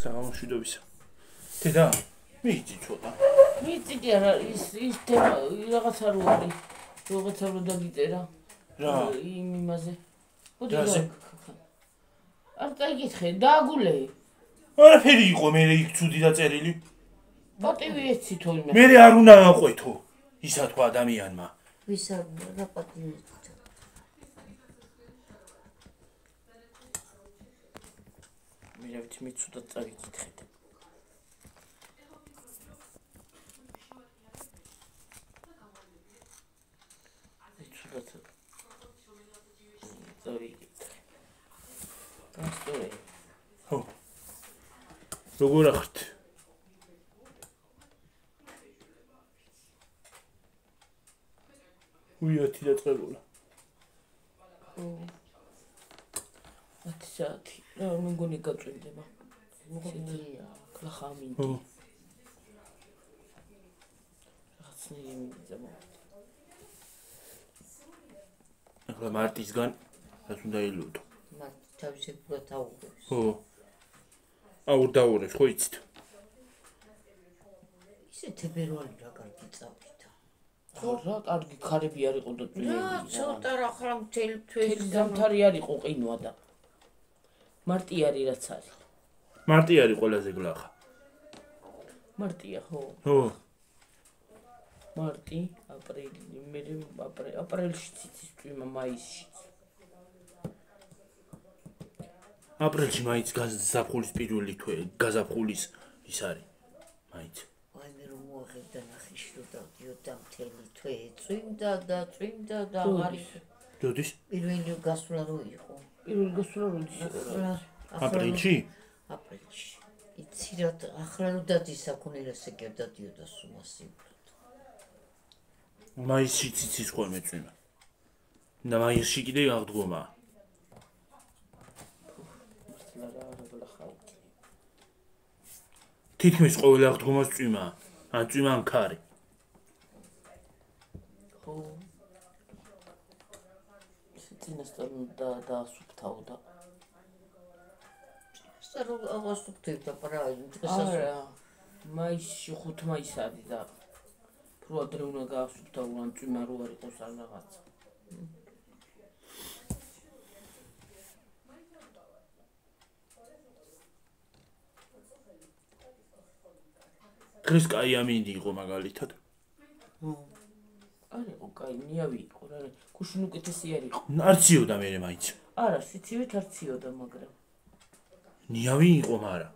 სამშვიდობისა. დედა, მიიწი ცოტა. მიიწი არა ის ის თემა რაღაცა რო არის. რაღაცა რო დაგიწერა. რა? იმ იმაზე. რაზე? არ წაიგითხე, დააგულე. არაფერი იყო მე იქ ცუდი დაწერილი. პატივი ეცი თუ იმე. მე არ უნდა აყვეთო ისა თუ ადამიანმა. ვისა რა პატივი მე რა ვიცი მე ცუდად წავიკითხეთ. როგორ ახთ? უიათი დაწყებულა. ო. ათი საათი. რა მეგონი გაწვიმდება. მოგონია, ქლახამინი. ო. რაღაცნაირი მიძებო. ახლა მარტისგან რაც უნდა ილუდო. მათ თავისი პროტაუგებს. ო. აურ დაურებს ხო იცით? ისე თებერვალი რა კარგი წავიდა. ხო რა კარგი ქარები არ იყო და წვიმები. რა ცოტა რა ხარ მთელი თვეს გამთარი არ იყო ყინვა და მარტი არის რაც არის. მარტი არის ყველაზე გლახა. მარტია ხო? ხო. მარტი, აპრილი, მე აპრილში ციცის წვიმა მაისში. აპრილში მაინც გაზაფხულის პირველი თვე გაზაფხულის ის არის მაინც აი მე რომ მოახერდა ნახიში რომ დავდიოდა მთელი თვე წვიმდა და წვიმდა და არის დოდის პირველი გასვლა რო იყო პირველი გასვლა რო იყო აპრილში აპრილში იცი რა ახლა რო დადის საკუნერასე კი დადიოდა სუმასი მაისში ციცის ხოლმე წვიმა და მაისში კიდე აღდგომაა თითქმის ყოველ აღდგომას წვიმა. ან წვიმა ან ქარი. ხო სიტინასთან და და სუფთავ და სარო აღასუფთებ და პრაი არა მაისში 5 მაისი არის და რო ადრე უნდა გაასუფთავ ან წვიმა რო არ იყოს ან რაღაცა დღეს კაი ამინდი იყო მაგალითად. არ იყო კაი, ნიავი იყო რა. გუშინ უკეთესი არ იყო. არციოდა მე მაინც. არა, სიცივით არციოდა, მაგრამ. ნიავი იყო, მაგრამ.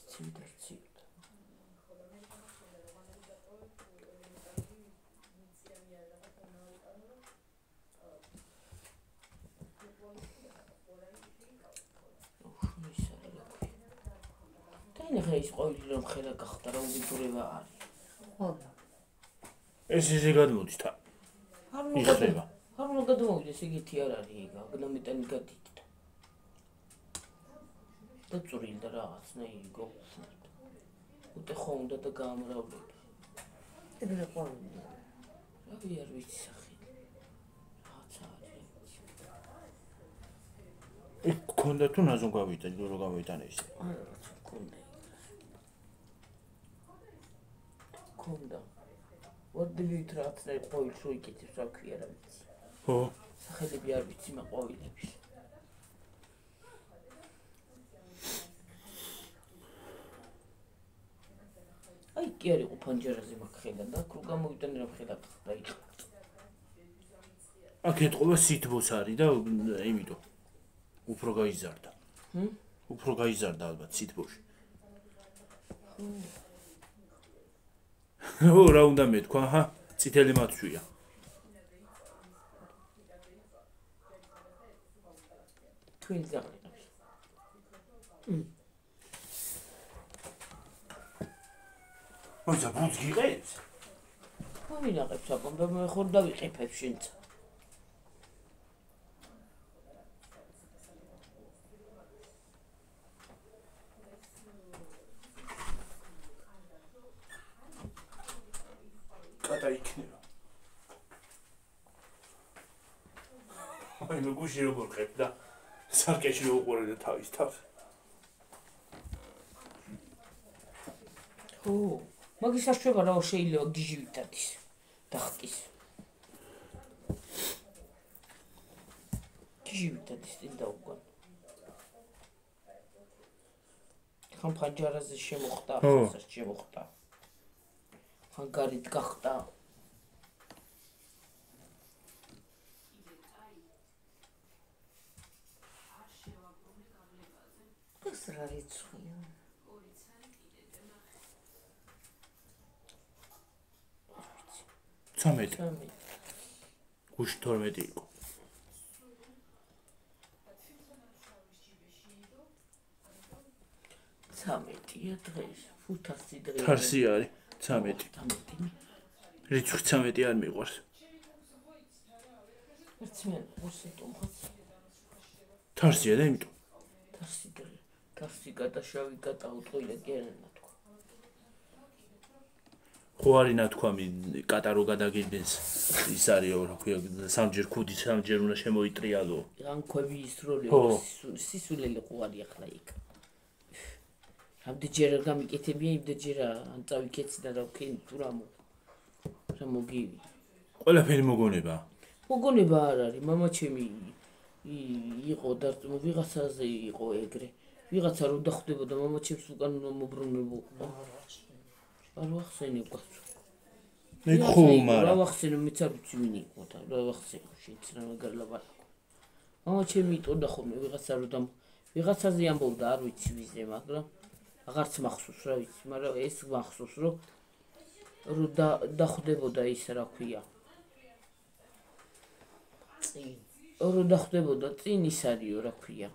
სიცივით არციოდა. ნახე ის ყოველი რომ ხელა გახდა რა უბიძურება არის. ეს ისე გადმოდის არ მოგდება. არ მოგდამოვიდეს იგითი არ არის იგა, გნომიტანი გადიდდა. და წვრილ და რაღაცნაირი გოფსნით. უტე ხო უნდა და გამრავლებ. ეგრე ყვავილი. რა ვიარ ვიცი სახი. რაღაცა არის. იქ კონდა თუ ნაზონ გავიტან, რო გავიტანე ისე. არა, კონდა. ქონდა. ვარდივით რაც და ყოველ შო იკეთებს რა ქვია რა ვიცი. ხო. სახელები არ ვიცი მა ყოველების. აი კი არის უფანჯერაზე მაგ ხედა და კრუ გამოვიტანე რა ხედა და იქ. აქ ეთყობა სითბოს არის და იმიტომ უფრო გაიზარდა. ჰმ? უფრო გაიზარდა ალბათ სითბოში. ხო. ო რა უნდა მეთქვა ჰა? წითელი მათშვია twin ზაღლებს ოცა ბუც გიყებს ხო მინაღებს აბა მე ხორ დავიყიფებ შენც აი მე გუში როგორ ხებ და სარკეში უყურე თავის თავს. ხო მაგის საშუალება რა შეიძლება გიჟივით არის დახტის გიჟივით არის წინ და უკან ხან ფანჯარაზე შემოხტა ხო. ხან შემოხტა ხან გარეთ გახტა 13. სამი გუშ 12 იყო. სამეთია დღეს 500 დღე თარსი არის 13. 13 რიცხვი 13 არ მიყვარს. ერთ მე უსიტო მხაც თარსია და იმიტომ. თარსი დღე თარსი გადაშავი გადაუტყვილე გერენა თქვა ხო არის ნათქვამი კატარო გადაგიდეს ის არისო რა ქვია სამჯერ ქუდი სამჯერ უნდა შემოიტრიალო. რანქვები ის როლი ხო. სისულელი ყვარი ახლა იქ რამდენჯერ გამიკეთებია იმდენჯერ ან წავიკეცი და რა ვქენი თუ რა მო რა მოგივი ყველაფერი მოგონება. მოგონება არ არის მამაჩემი ი- იყო და ვიღაცაზე იყო ეგრე ვიღაცა რო დახვდებოდა მამაჩემს უკან მობრუნებულიყო არ ვახსენე გასწ მე ხო რა მარა. ვახსენე მეც არ ვიცი ვინ იყო და რა ვახსენე შეც რა მაგარ ლაბარაკო მამაჩემი იტოდა ხოლმე ვიღაცა რო და ვიღაცაზე ამბობდა არ ვიცი ვიზე მაგრამ აღარც მახსოვს რა ვიცი მაგრამ ეს მახსოვს რომ რო და დახვდებოდა ის რა ქვია. წინ. რო დახვდებოდა წინ ის არისო რა ქვია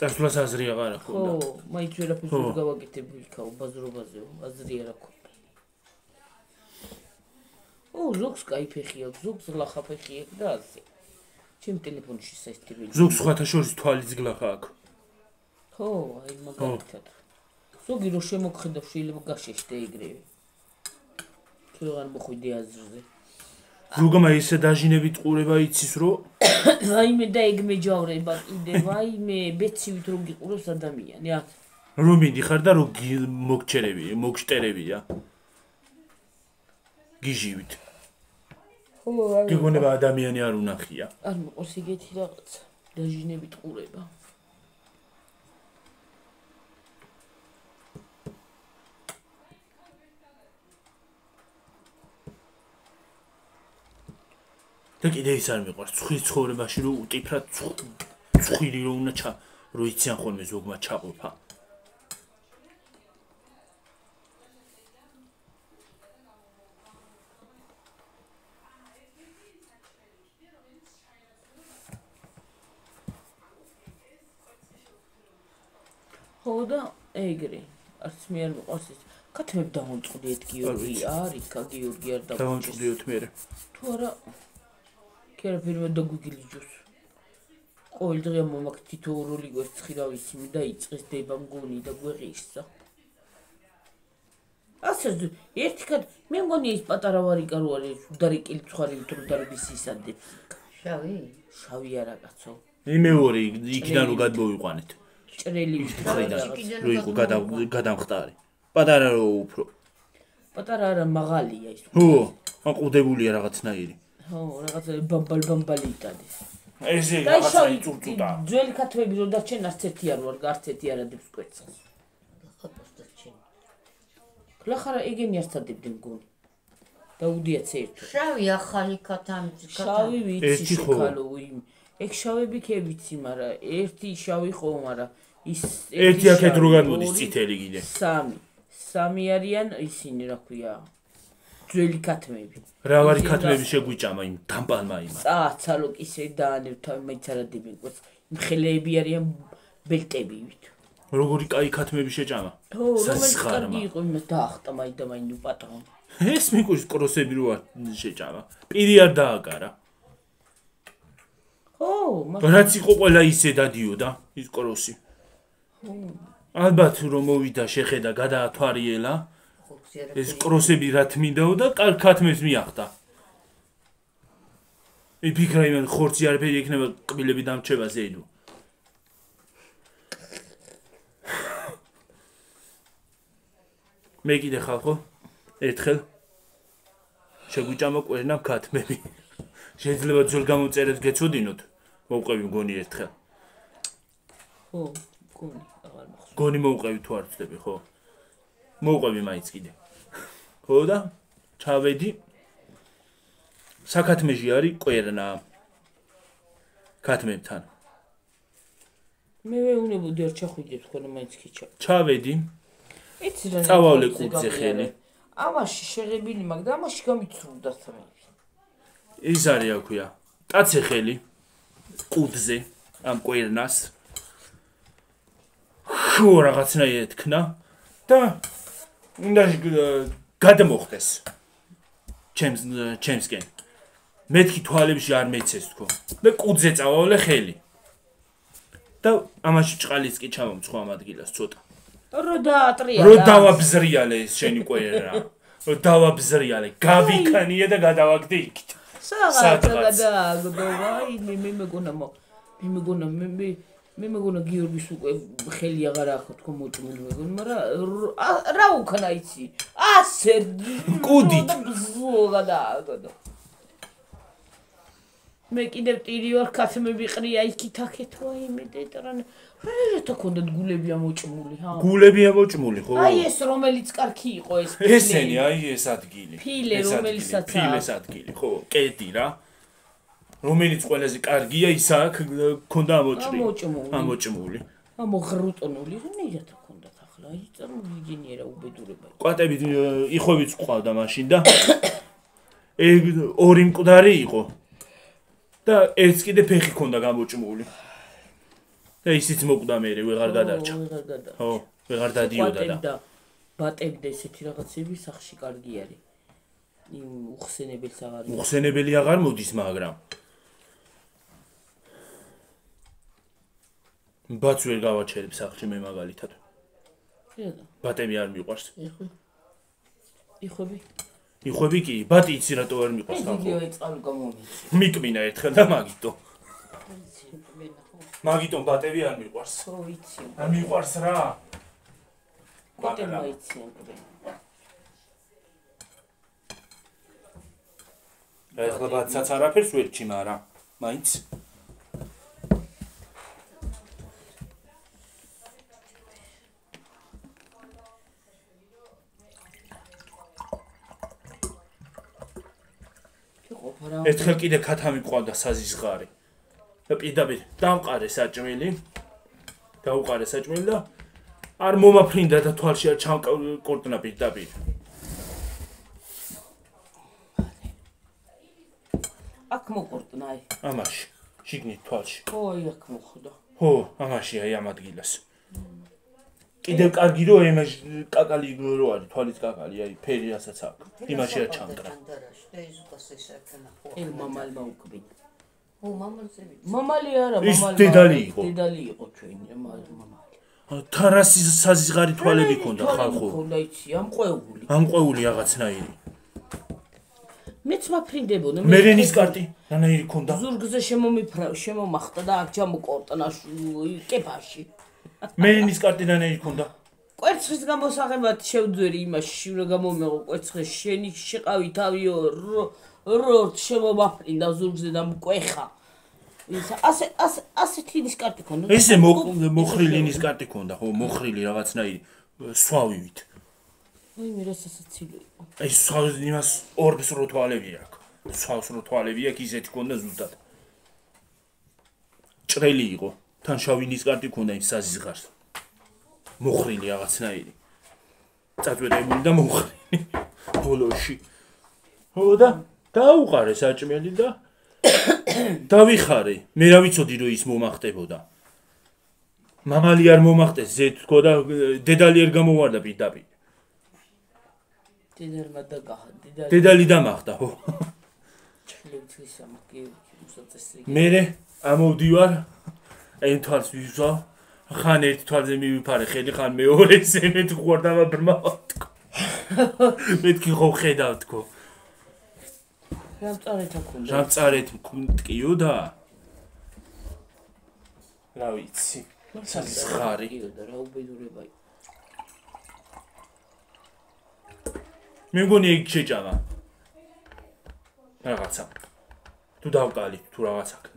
წასვლას აზრი აღარ ხო აქვს. მაინც ვერაფერს ხო. ვერ გავაკეთებდი იქაო ბაზრობაზე აზრი არ აქვს ო ზოგს кай ფეხი აქვს ზოგს ლახა ფეხი აქვს და ასე ჩემ ტელეფონში საერთოდ ზოგ სხვათა შორის თვალის გლახა აქვს. ხო აი მაგალითად ზოგი რო შემოგხედავ შეიძლება გაშეშდე ეგრევე თქვენ მოხვიდე აზრზე ზოგმა ისე დაჟინებით ყურება იცის რომ ვაიმე და ეგ მეჯავრება კიდე ვაიმე ბეცივით რომ გიყურებს ადამიანი ათ რომ მიდიხარ და რომ გი- მოგჩერები, მოგშტერებია. გიჟივით. ხო არ გიგონება ადამიანი არ უნახია. არ მოყოს იგეთი რაღაცა დაჟინებით ყურება და კიდე ის არ მიყვარს ცხვის ცხოვრებაში რომ უტიფრად ცხვილი რომ უნდა ჩა რო იციან ხოლმე ზოგმა ჩაყოფა. ხო და ეგრე არც მე არ მოყავს ეს კათმებ დავამწყდიეთ გიორგი არის კა გიორგი არ დავამწყდი დავამჭდიოთ მე. თუ არა კერა ფირმა დაგუგილიჯოს ყოველ დღე მომაქ თითოეული გვერცხი რა ვიცი მე დაიწყეს დება მგონი და გვეღისცა ასე ზ- ერთი კაც მე მგონი ის პატარა ვარიკა რო არის დარიკილი ცხარი თუ დარბის ისადებს შავი? შავი არა კაცო მე მეორე იქიდან რომ გადმოვიყვანეთ. ჭრელი იქიდან რო იყო გადა- გადამხტარი. პატარა რო უფრო. პატარა არა მაღალია ის ხო, აყუდებულია რაღაცნაირი. ხო რაღაცა ბამბალ ბამბალი იტადეს ესე რაღაცა შავი იწურწუტა. ძველი ქათმები რო დარჩენ არც ერთი არ ვარ არც ერთი არ ადებს კვერცხს. ხატოს და ჩინ. ქლახარა ეგენი არც ადებდი მგონი და უდიაც ერთო შავი ახალი კათამი შავი ვიცი ხო. შეკალო იმ ეგ შავები კი ვიცი მაგრამ ერთი შავი ხო მაგრამ ის ერთი აქეთ შავი, რო გადმოდის ორი, წითელი კიდე. სამი. სამი არიან ისინი რა ქვია ძველი ქათმები რავარი ისინი ქათმები შეგვიჭამა იმ დამპალმა იმ. წაცალო კისე დაანებ თავი მაინც არ ადებენ კვერცხს მხელეები არიან ბელტებივით როგორი კაი ქათმები შეჭამა. ხო რომელიც კარგი იყო იმას დაახტა მაინც და მაინც უპატრონ ეს მიყვის კროსები რო არ შეჭამა. პირი არ დააკარა. ხო მაგრამ რაც იყო ყველა ისე დადიოდა ის კროსი. ალბათ რომ მოვიდა შეხედა გადაათვარიელა ეს კროსები რა თმინდაოდა, კარგად მეც მიახტა. იფიქრა იმენ ხორცი არაფერი ექნება კბილები დამჩევაზე იდო. მე კიდე ხალხო, ერთხელ შეგვიჭამა კვერნა მქათმები. შეიძლება ძველ გამოწერეთ გეცოდინოთ. მოვყევი მგონი ერთხელ. ხო, გონი აღარ მახსოვს. გონი მოვყევი თუ არ ვწდები, ხო? მოვყევი მაიც კიდე. ხო და ჩავედი. საქათმეში არის კვერნა ქათმებთან მე ვეუნებოდი არ ჩახვიდებს ხოლმე მაინც ქიჩა. ჩავედი. იცი რა წავალე კუძზე ხელი. ამაში შეღებილი მაგ და ამაში გამიცრუდა თამაში ის არის აქვია კაცე ხელი. კუდზე ამ კვერნას. ხო რაღაცნაირად თქნა. და უნდა გადმოხდეს. ჩემს ჩემსკენ. მეთქი თვალებში არ მეცეს თქო. და კუდზე წავალე ხელი. და ამაში ჭყალის კი ჩამომცხვა ამ ადგილას ცოტა. რო დაატრია რო დავაბზრიალე ეს შენი კვერნა რო დავაბზრიალე. გავიქანია და გადავაგდე იქით. სადღაც. გადააგდო ვაი მე მე მეგონა მე მეგონა მე მე მე მეგონა გიორგის უკვე ხელი აღარ აქვს თქო მოწმული მეგონა მაგრამ რა უკანა იცი ასე კუდით. ბზო გადააგდო მე კიდევ ტირი ვარ ქათმები ყრია იქით აქეთ ვაი მე დეტრან. რა რა ქონდათ გულები ამოჭმული ჰა? გულები ამოჭმული ხო? აი ეს რომელიც კარგი იყო ეს ესენი აი ეს ადგილი ფილე, რომელიცაც ფილეს ადგილი ხო? კედი რა რომელიც ყველაზე კარგია ის აქ ქონდა ამოჭრი. ამოჭმული. ამოღრუტონული რა თქონდათ ახლა? აი წარმოგიგინიერა უბედურება. კვატები იხვევიც ყავდა მაშინ და ეგ ორი მკვდარი იყო. და ერთს კიდე ფეხი ქონდა გამოჭმული. და ისიც მოკვდა მე ვეღარ გადარჩა ხო ვეღარ დადიოდა და. და ბატები და ესეთი რაღაცები სახში კარგი არის. იმ უხსენებელს აღარ უხსენებელი აღარ მოდის მაგრამ ბაც ვერ გავაჩერებ სახლში მე მაგალითად იადა ბატები არ მიყვარს. ეხო იხვები? იხვები კი ბატი იცი რატო არ მიყვარს ხალხო იგივე წყალი გამომიცი მიკმინა ერთხელ და მაგიტო. მაგიტო ბატები არ მიყვარს. ხო იცი. არ მიყვარს რა. კოტე მაგრამ- მაიცი ამბე ეხლა ბატსაც არაფერს ვერ ჩი მაგრამ მაინც ყოფა რა ერთხელ კიდე ქათამი ყავდა საზისღარი. და პირდაპირ დამყარე საჭმელი. დაუყარე საჭმელი და არ მომაფრინდა და თვალში არ ჩამკორტნა პირდაპირ. აქ მოყორტნა აი ამაში შიგნით თვალში. ხო აი აქ მოხდა ხო ამაში აი ამ ადგილას კიდევ კარგი რო ემაშ კაკალი რო არის თვალის კაკალი აი ფერი რასაც აქვს. იმაში არ ჩამკრა. ელ მამალ მაუკბი ო მამალზევი მამალი არა ის მამალი დედალი იყო. დედალი იყო ჩვენი მამალი თარასის საზისღარი თვალები ქონდა ხალხო. ქონდა იცი ამყვეული. ამყვეული რაღაცნაირი. მეც მაფრინდებოდა მერენის კარტი რანაირი ქონდა. ზურგზე შემომიფრა შემომახტა და აქ ჩამოკორტნა კეფაში მერენის კარტი რანაირი ქონდა კვერცხის გამოსაღებად შევძვერი იმაში რა გამომეღო კვერცხეს შენი შეყავი თავიო რო რო შემომაფრინდა ზურგზე და მკვეხა. ის ასე ასე ასეთი ის კარტი ქონდა. ესე მო- მოხრილინის კარტი ქონდა ხო? მოხრილი რაღაცნაირი. სვავივით. აი მე რასაცილო იყო? აი სვავს იმას ორბს რო თვალები აქვს სვავს რო თვალები აქვს ისეთი ქონდა ზუსტად. ჭრელი იყო თან შავინის კარტი ქონდა იმ საზისღარს მოხრილი რაღაცნაირი წაწვეტებული და მოხრილი. ბოლოში. ხო და დაუყარე საჭმელი და დავიხარე. მე რა ვიცოდი რომ ის მომახტებოდა. მამალი არ მომახტეს ზე თქო და დედალი არ გამოვარდა პირდაპირ. დედალმა დაგაჰა დედალი დედალი დამახტა ხო ჩხლებს ამკი უცოტესი მე ამოვდივარ ენ თვალს ვიზვა ხან ერთ თვალზე მივიფარე. ხელი ხან მეორე ზემეთ ხوارდავა ბრმა თქო მეთქი ხო ხედავ თქო. რამწარეთ აქუნდა რამწარეთ მკუნტკიო და რა ვიცი. საგის ხარი რა უბედურებაა მე მგონი ეგ შეჭამა რაღაცა. თუ დავკალით თუ რაღაცა.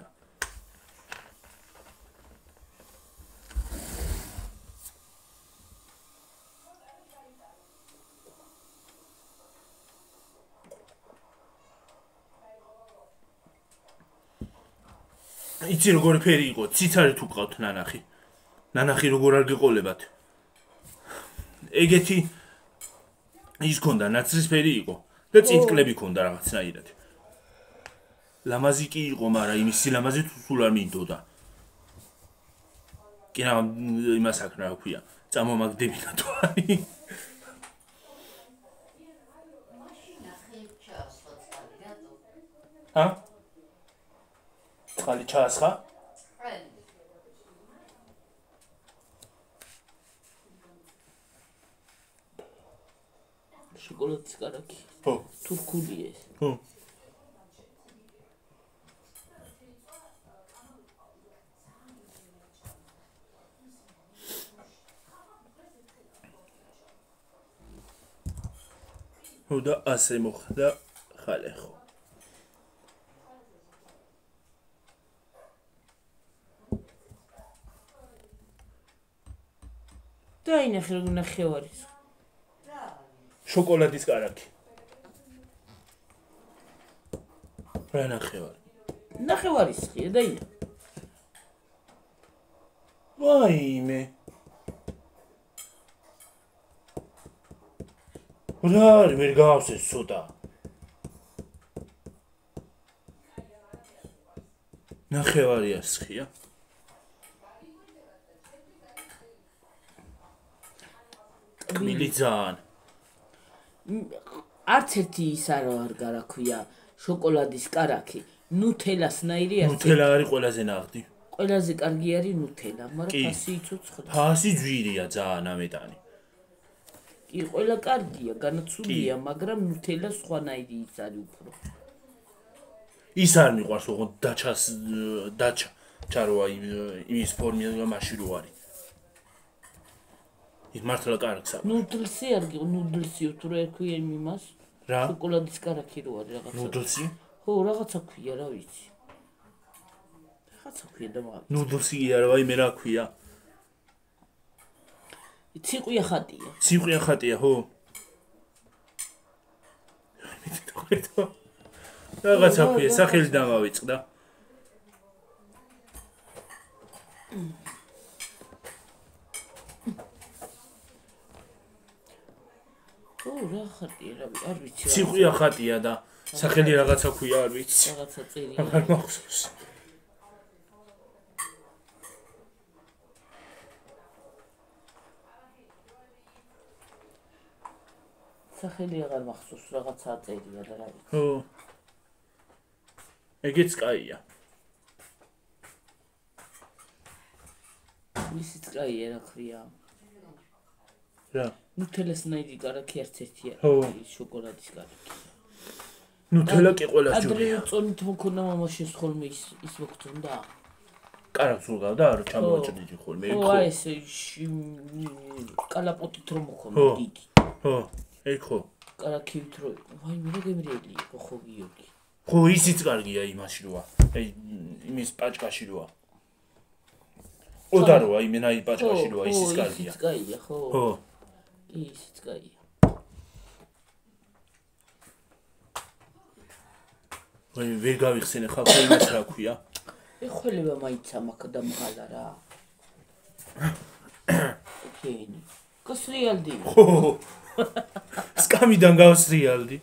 იცი როგორი ფერი იყო ციცარი თუ ყავთ ნანახი? ნანახი როგორ არ გეყოლებათ? ეგეთი ის ქონდა ნაცრისფერი იყო და წითკლები ქონდა რაღაცნაირად. ლამაზი კი იყო მაგრამ იმის სილამაზე თუ სულ არ მინდოდა. კი რა იმას აქ რა ქვია? წამომაგდებინა თვალი ა წყალი ჩაასხა შოკოლადის კარაკი. ხო თურქული ეს. ხო ხო და ასე მოხდა ხალე ხო და ინახე როგორ ნახევარის. შოკოლადის კარაკი რა ნახევარი ნახევარის ხია და ინა. ვაიმე რა არის ვერ გავს ეს ცოტა ნახევარია სხია კმილი ძალიან არც ერთი ის არა არ გარაქვია შოკოლადის კარაკი. ნუთელასნაირი არის. ნუთელა არის ყველაზე ნაღდი ყველაზე კარგი არის ნუთელა, მაგრამ ფასი იცოცხლდა. ფასი ძვირია ძალიან ამეტანი კი, ყველა კარგია, განაცულია, მაგრამ ნუთელა სხვანაირი ის არის უფრო. ის არ მიყვარს ოღონდ დაჩას დაჩა ჩაროა იმ იმის ფორმი მაშინ რო არის ის მართლა კარგს აქვს ნუდლსი არ გიყო, ნუდლსიო თუ რა ქვია იმას? რა შოკოლადის კარაკი რო არის რაღაცა. ნუდლსი ხო, რაღაცა ქვია, რა ვიცი. რაღაცა ქვია და მაგ. ნუდლსი არა ვაი მე რა ქვია ციყვია ხატია. ციყვია ხატია ხო რაღაცა ქვია სახელი დამავიწყდა ხო, რა ხატია, რა არ ვიცი. ციყვია ხატია და სახელი რაღაცა ქვია არ ვიცი რაღაცა წერი. აღარ მახსოვს სახელი აღარ მახსოვს, რაღაცა წერია და რა ვიცი. ხო ეგეც კაია მისი წკაია რა ქვია. რა ნუთელასნაირი კარაკი არც ერთია. ხო. ის შოკოლადის კარაკი. ნუთელა კი ყველა ადრე ჯობია წონით მქონდა მამაშენს ხოლმე ის ის მოგწონდა. კარაქს უგავდა არ ჩამოაჭრიდი ხოლმე ხო, აი ეს კალაპოტით რომ მქონდა დიდი. ხო ეგ ხო კარაკივით რო იყო. ვაი მე რა გემრიელი იყო ხო გიორგი. ხო ისიც კარგია იმაში როა აი იმის პაჭკაში როა ოდა როა იმენაი პაჭკაში როა ისიც კარგია ისიც კაია, ხო. ხო კი, ისიც კაია. აი ვერ გავიხსენე ხალხო იმას რა ქვია ეხველება მაინც ამაკ და მღალა რა. კენი. კოსრიალდი. ხო სკამიდან გავსრიალდი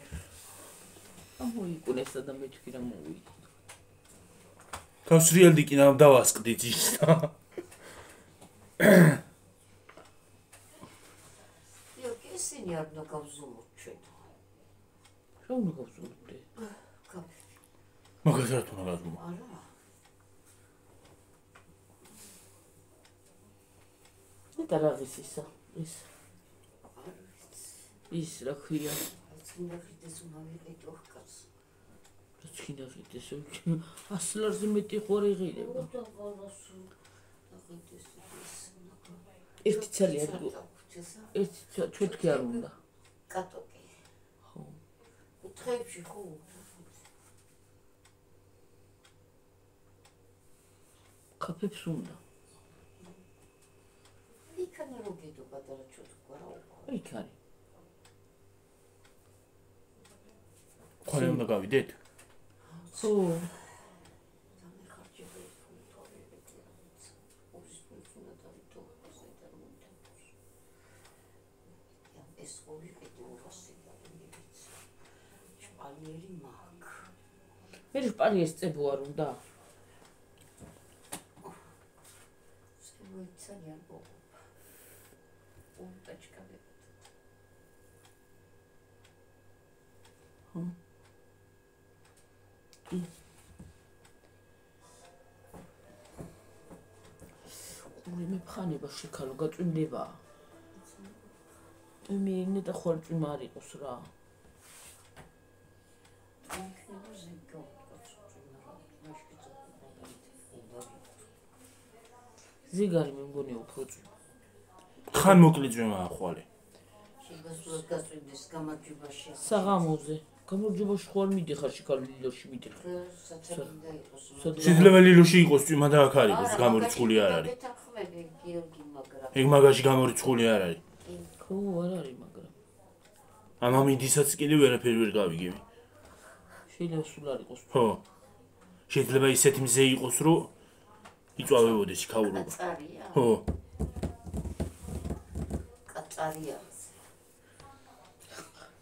ამოიკუნესა და მე თქვი რა მოვიდე. გავსრიალდი კი ნამ დავასყდი ძის და იო, კი ისინი არ უნდა გავზუმოთ ჩვენ. რა უნდა გავზუმოთ? მაგას რა თქმა უნდა. არა. ნეტა რა ღის ისა? ის. ის რა ქვია? წინა ღიდეს უნდა ვიყიდო ხკას. რა წინა ღიდეს? 100 ლარზე მეტი ხوار იყიდება. ერთი ცალი არ გიყო. ერთი თქვი არ უნდა. კატოკი. კუთხეებში ხო კაფებს უნდა. იქანა რო გედო პატარა ჩოთქვა რა უკვე იქ არის. ხოლმე უნდა გავიდეთ ხო, მე შპალი ეს წებო არ უნდა. შემოიცალიან ბო უტაჩკაბე ორი მეფხანება შეკალო გაწვიმდება. მე ინე და ხვალ წვიმა არ იყოს რა. იქნება ზეგო ზიგარი მე მგონი უფრო წვიმა. ხან მოკლე ძვემაა ხვალე შეგასულას გაწვიმდეს გამარჯვებაში საღამოზე. გამარჯვებაში ხვალ მიდიხარ შეკალო ლილოში მიდიხარ. შეიძლება ლილოში იყოს წვიმა და აქ არ იყოს გამორიცხული არ არის ეგ მაგაში გამორიცხული არ არის ხო, არ არის, მაგრამ ამ ამინდისაც კიდე ვერაფერი ვერ გავიგები შეიძლება სულ არ იყოს. ხო შეიძლება ისეთი მზე იყოს რომ იწვავებოდეს ქაურობა კაწარია ხო კაწარია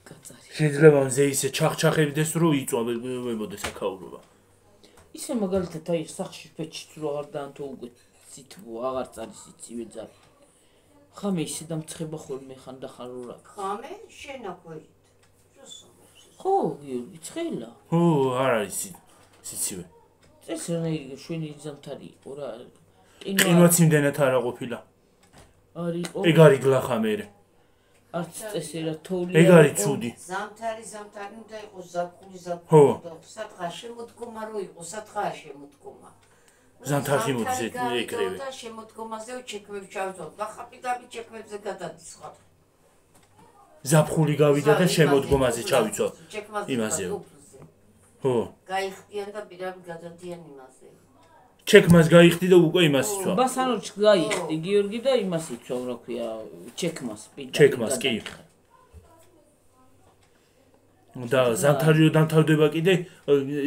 გაწარი. შეიძლება მზე ისე ჩახჩახებდეს რომ იწვავებოდეს აქაურობა ისე მაგალითად აი სახში ფეჩით რო არ დაანთო უკვე ცითბო აღარ წადის იცივე ძალი. ხამე ისე დამცხება ხოლმე ხან და ხან რო რა. ხამე შენაქვით როსომობს ხო, გიორგი, ცხელა. ხო არ არის სი- სიცივე წეს რანაირი შვენი ზამთარი იყო რა. ყინვა ყინვაც იმდენად არა ყოფილა არ იყო. ეგ არის გლახა მერე არც წესი რა თოვლი. ეგ არ არის ცუდი ზამთარი ზამთარი უნდა იყოს ზაფხული ზაფხული და სათხა შემოდგომა რო იყოს სათხა შემოდგომა ზამთარში ზამთარი ეგრევე. და შემოდგომაზე ჩექმებს ჩავწოთ გახაპიტალი ჩექმებზე გადადის სხვა ზაფხული გავიდა და შემოდგომაზე ჩავიცო იმაზე. ხო. გაიხდიან და პირამი გადადიან იმაზე. ჩეკმას გაიხდი და უკვე იმას იცვა. ბასანოჩ გაიხდი გიორგი და იმას იცვა რა ქვია ჩეკმას პირდაპირ. ჩეკმას, კი. და ზამთარიო დამთავრდება კიდე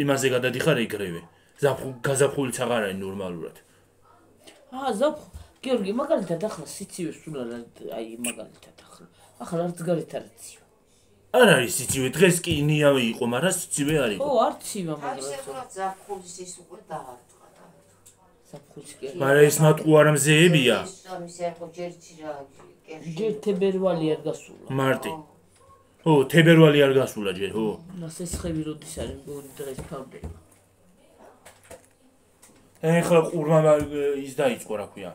იმაზე გადადიხარ ეგრევე ზაფხულ გაზაფხულიც აღარ არის ნორმალურად. აა ზაფ გიორგი მაგალითად ახლა სიცივე სულ არ არის, აი მაგალითად ახლა. ახლა არც გარეთ არ იცი არ არის სიცივე დღეს კი ნიავი იყო მაგრამ სიცივე არ ხო იყო არც ივა მაგრამ თავისებურად ზაფხულის ის უკვე დაარტყა საფხულს კი არა. მაგრამ ეს მატყუარა მზეებია. ის ამის არ ხო ჯერცი რა ჯერ თებერვალი არ გასულა. მარტი. ხო თებერვალი არ გასულა ჯერ ხო მას ეს ხევი როდის არის მგონი დღეს თავდება ეხლა ყურმა მა- ის დაიწყო რა ქვია.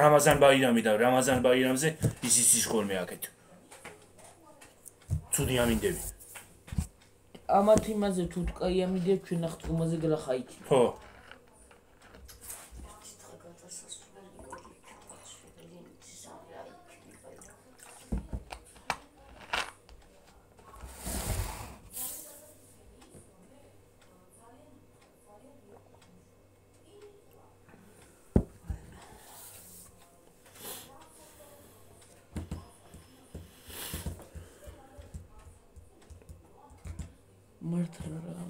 რამაზან ბაირამი და რამაზან ბაირამზე ის იცის ხოლმე აქეთ ცუდი ამინდები. ამათ იმაზე თუ კაი ამიდებ ჩვენ ახტომაზე გრახა იქ ხო ციტყა გადასასვლელი იქნება შვილი სამრა იქნება მართლა რა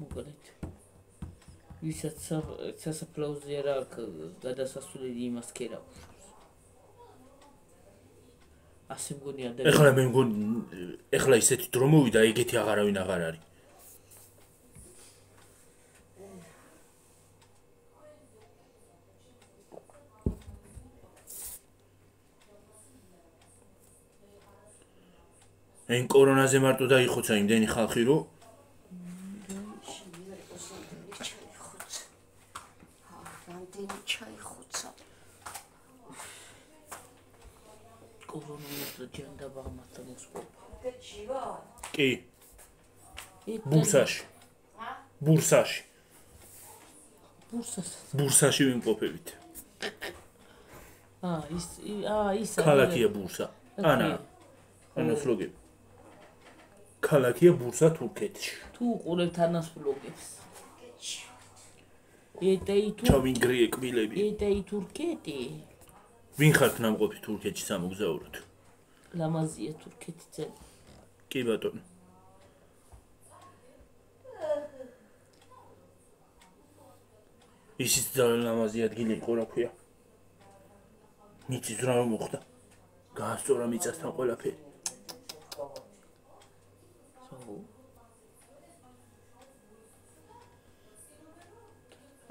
მოგალეთ ვისაც სა- სასაფლაოზე რა გადასასვლელი იმას ქერა ასე მგონი ადამიანი ეხლა მე მგონი ეხლა ისეთი დრო მოვიდა ეგეთი აღარავინ აღარ არისენ კორონაზე მარტო დაიხოცა იმდენი ხალხი რომ კი ბურსაში ბურსაში ბურსას ბურსაში ვიმყოფებით აა ის აა ის ქალაქია ბურსა ანა ანუ ფლოგები. ქალაქია ბურსა თურქეთში. თუ უყურებთ ანას ბლოგებს. ეტეი თუ ჩავინგრიე კბილები. ეტეი თურქეთი. ვინ ხართ ნამყოფი თურქეთში სამოგზაუროთ? ლამაზია თურქეთი ძენ. კი ბატონო. ისიც ძალიან ლამაზი ადგილი იყო რა ქვია. მიწის რა მოხდა? გაასწორა მიწასთან ყველაფერი. სო.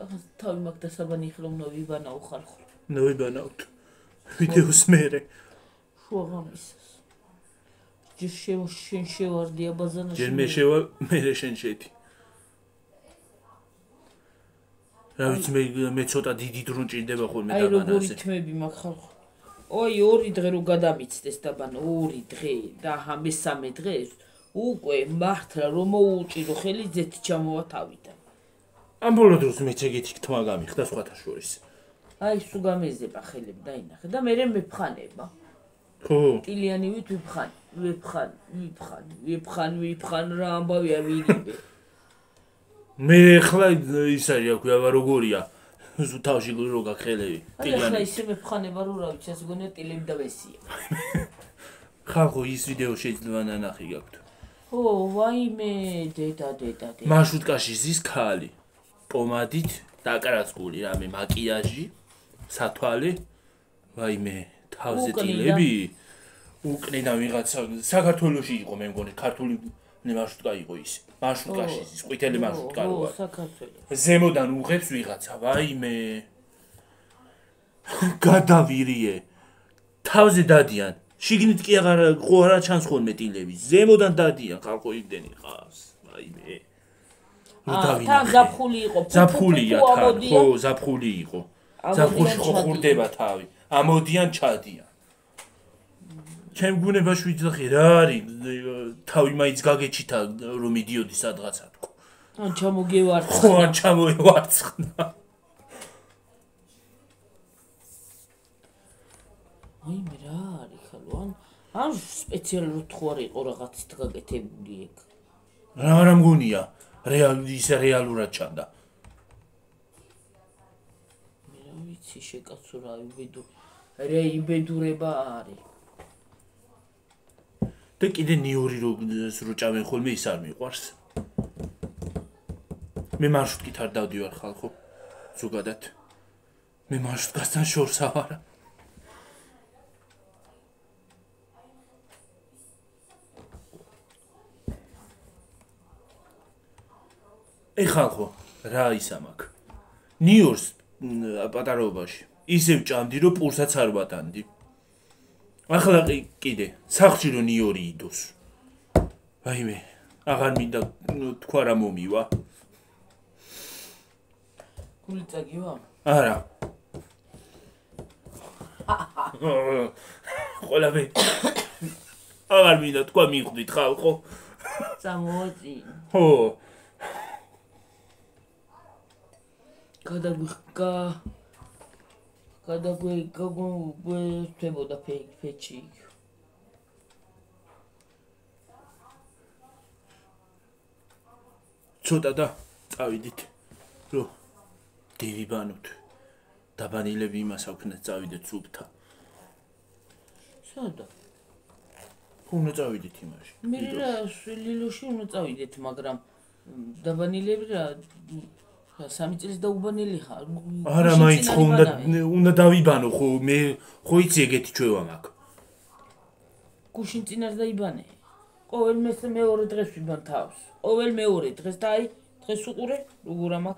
ახლა თავი მაგ დასაბანი ხომ ნოვიბანა უხალხო. ნოიბანავთ. ვიდეოს მერე. შუაღამისას. ჯერ შენ შევარდია ბაზანაში. ჯერ მე შევა, მერე შენ შედი. რა ვიცი მე მე ცოტა დიდი დრო ჭირდება ხოლმე აი როგორი დაბანაზე. თმები მაგ ხალხო. ой, ორი დღე რო გადამიცდეს დაბან, ორი დღე და ჰა მესამე დღეს უკვე მართლა რომ მოუჭირო ხელი ზეთ ჩამოვა თავიდან. ამ ბოლო დროს მეც ეგეთი თმა გამიხდა სხვათა შორის. აი სუ გამეზება ხელები დაინახე და მე მეფხანება. ხო, ტილიანივით ვიფხან, ვიფხან, ვიფხან, ვიფხან, ვიფხან რა ამბავია ვიგიბე. მე ახლა ის არის რა ქვია, როგორია? ზუ თავში რო გახელები. აი ახლა ტილიანი. ისე მეფხანება რომ რა ვიცი, ასე გონია ტილები და ვესია. ხალხო ის ვიდეო შეიძლება ნანახი გაქვთ. ო, ვაიმე, დედა, დედა, დედა. მარშრუტკაში ზის ქალი. პომადით დაკრაცკული რამე მაკიაჟი, სათვალე. ვაიმე, თავზე ტილები. უკნედა ვიღაცა საქართველოსი იყო მე მგონი ქართული მარშრუტკა იყო ის. მარშრუტკაში ზის, ყვითელი მარშრუტკა ო, როა. საქართველოს. ზემოდან უღებს ვიღაცა, ვაიმე. გადავირიე. თავზე დადიან. შიგნით კი აღარ ხო არა ჩანს ხოლმე ტილები. ზემოდან დადიან, ხალხო იმდენი ყავს. ვაიმე. აა, თან ზაფხული იყო. ზაფხულია თან, ხო, ზაფხული იყო. ზაფხულში ხო ხურდება თავი. ამოდიან ჩადიან. ჩემ გუნებაში ვიცახი რა არის თავი მაინც გაგეჩითა რომ იდიოდი სადღაცა თქო. ან ჩამოგევარ. ხო ან ჩამოევარცხნა. აი მე რა არის ხალო ან ან სპეციალურად თუ არ იყო რაღაცით გაკეთებული ეგ რა რა მგონია? რეალი ისე რეალურად ჩანდა. მე რა ვიცი შეკაცო რა იბედო რა იბედურება არის და კიდე ნიორი რო ჭამენ ხოლმე ის არ მიყვარს. მე მარშრუტკით არ დავდივარ ხალხო. ზოგადად. მე მარშრუტკასთან შორს ავარა. ე ხალხო, რა ისა მაქვს? ნიორს მ, პატარაობაში ისევ ჭამდი რომ პურსაც არ ვატანდი. ახლა კი- კიდე სახლში რო ნიორი იდოს. ვაიმე, აღარ მინდა თქვა რა მომივა. გული წაგივა არა. ყველაფერი. აღარ მინდა თქვა მიხვდით ხალხო. წამოწი ხო, გადაგვიხკა გადაგვე გაგვეთებოდა ფეჩი ცოტა და წავიდით. რო დივიბანოთ. დაბანილები იმას აქვთ წავიდეთ სუფთა. სადა უნდა წავიდეთ იმაში. მე რა ლილოში უნდა წავიდეთ მაგრამ დაბანილები რა სამი წელს დაუბანილი ხარ. არა, მაინც ხო უნდა უნდა დავიბანო ხო მე ხო იცი ეგეთი ჩვევა მაქვს. გუშინ წინ არ დაიბანე ყოველ მესე მეორე დღეს ვიბან თავს. ყოველ მეორე დღეს და აი დღეს უყურე როგორ ამაკ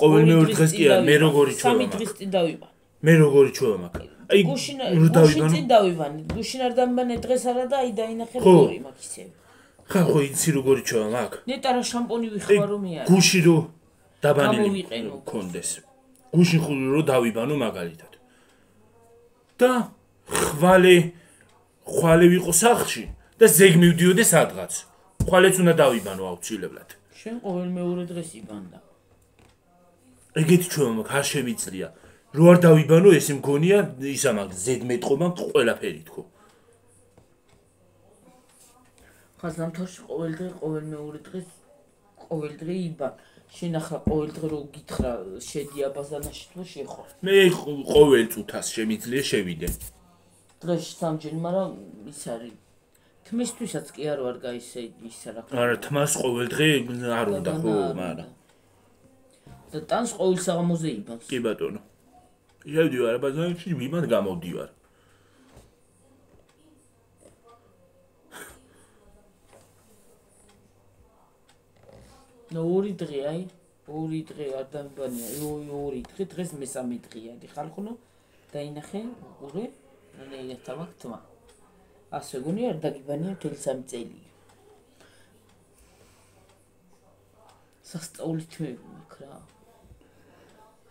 ყოველ მეორე დღეს კი არა, მე როგორი ჩვევა სამი მაქვს. დღის წინ დავიბან მე როგორი ჩვევა მაქვს. აი გუშინ გუშინ წინ დავიბან გუშინ არ დამბანე დღეს არა და აი დაინახე როგორი მაქვს ისე ხა ხო იცი როგორი ჩვევა მაქვს. ნეტა რა შამპონი აი ვიხმარო მე არა გუში რო დაბანილი კონდეს. გუში ხო რო დავიბანო მაგალითად. და ხვალე ხვალე ვიყო სახლში და ზეგ მივდიოდე სადღაც. ხვალეც უნდა დავიბანო აუცილებლად. შენ ყოველ მეორე დღეს იბანდა ეგეთი ჩვევა მაქვს, არ შემიძლია. რო არ დავიბანო, ესე მგონია ისა მაგ ზედ მეტყობა ყველაფერი თქო. ხა ზამთარში ყოველ დღე ყოველ მეორე დღეს ყოველ დღე იბა შენ ახლა ყოველ დღე რო გითხრა შედი აბაზანაში თუ შეხო მე ყოველ წუთას შემიძლია შევიდე. დღეში სამჯერ მაგრამ ის არის თმისთვისაც კი არ ვარ გაისე ის რა ქვია არა, თმას ყოველ დღე არ უნდა ხო, მაგრამ და ტანს ყოველ საღამოზე იბანს კი ბატონო. შევდივარ ბაზარში, მიმად გამოვდივარ. ორი დღე აი ორი დღე არ დამბანია ოი ორი დღე დღეს მესამე დღეა დი ხალხო დაინახე უყურე რანეილა თამაკ თმა ასე გონი არ დაგიბანია მთელი სამი წელი. სასწაული თმები მაქვს რა.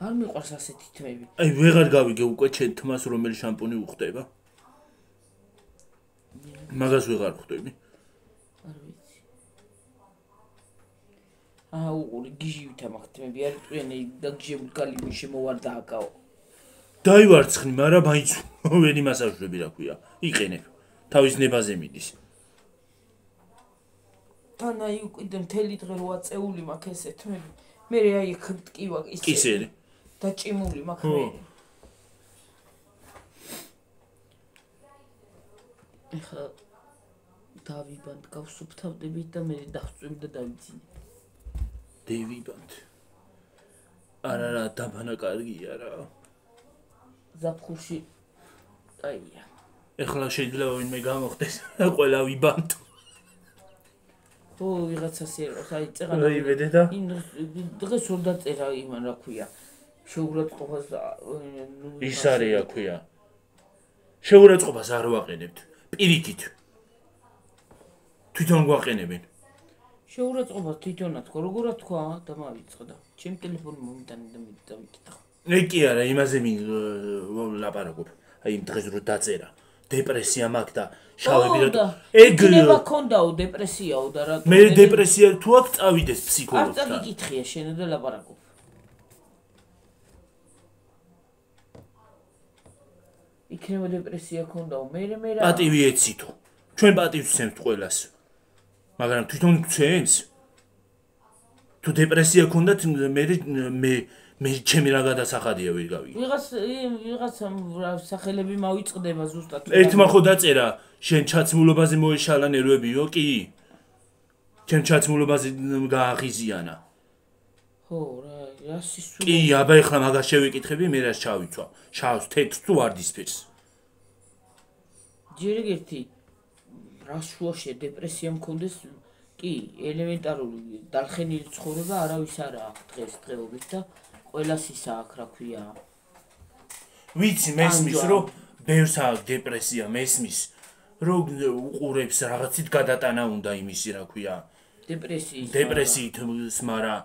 არ მიყვარს ასეთი თმები აი, ვეღარ გავიგე უკვე ჩემ თმას რომელი შამპუნი უხდება. მაგას ვეღარ ხვდები. არ ვიცი აა უყური გიჟივით ამაქვს თმები არ ტყვიანი დაგჟებული კალიბი შემოვარდა აკაო დაივარცხნი, მაგრამ მაინც ვენი მასაჟები რა ქვია. იყენებ. თავის ნებაზე მიდის. თან აი უკვე მთელი დღე როა წეული მაქვს ესე თმები მე აი იქ ტკივა ისე კისერი. დაჭიმული მაქვს ხო. მე ეხა დავიბანდ გავსუფთავდებით და მე დავწვიმ და დავიცინე დევიბანთ. არა რა, დაბანა კარგია რა. ზაფხულში აია ეხლა შეიძლება ვინმე გამოხდეს და ყველა ვიბანთ. ო ვიღაცას ეროს აი წეღანა აი ვედედა. იმ დღეს რომ დაწერა იმან რა ქვია შეურაცხყოფას და, ნუ ის არის რა ქვია. შეურაცხყოფას არ ვაყენებთ. პირიქით. თვითონ გვაყენებენ. შეურაცხყოფას თვითონაც ხო როგორა თქვა და მავიწყდა და ჩემ ტელეფონი მომიტანე და მე დავიკითხა მე კი არა, იმაზე მი ლაპარაკობ. აი იმ დღეს რო დაწერა. დეპრესია მაქვს და შავები და ეგ იქნება ქონდაო დეპრესიაო და რა მე დეპრესია თუ აქვს წავიდეს არ ფსიქოლოგთან. წაგიკითხია შენ და ლაპარაკობ იქნება დეპრესია ქონდაო მე მე რა პატივი ეცითო. ჩვენ პატივს ვცემთ ყველას. მაგრამ თვითონ გვცემს? თუ დეპრესია ქონდათ მე მე მე ჩემი რა გადასახადია ვერ გავიგე. ვიღაც ვიღაც სახელები მავიწყდება ზუსტად ერთმა ხო დაწერა შენ ჩაცმულობაზე მოეშალა ნერვებიო კი? ჩემ ჩაცმულობაზე გააღიზიანა. ხო რა რა სისულო კი, აბა ეხლა მაგას შევიკითხები, მე რას ჩავიცვა? შავს, თეთრს თუ ვარდისფერს? ჯერ ერთი რა შუაში დეპრესია მქონდეს კი ელემენტარული დალხენილი ცხოვრება არავის არა აქვს დღეს დღეობით და ყველას ისა აქვს რა ქვია. ვიცი მესმის რომ ბევრს აქვს დეპრესია მესმის. რომ უყურებს რაღაცით გადატანა უნდა იმისი რა ქვია. დეპრესიის დეპრესიით მარა.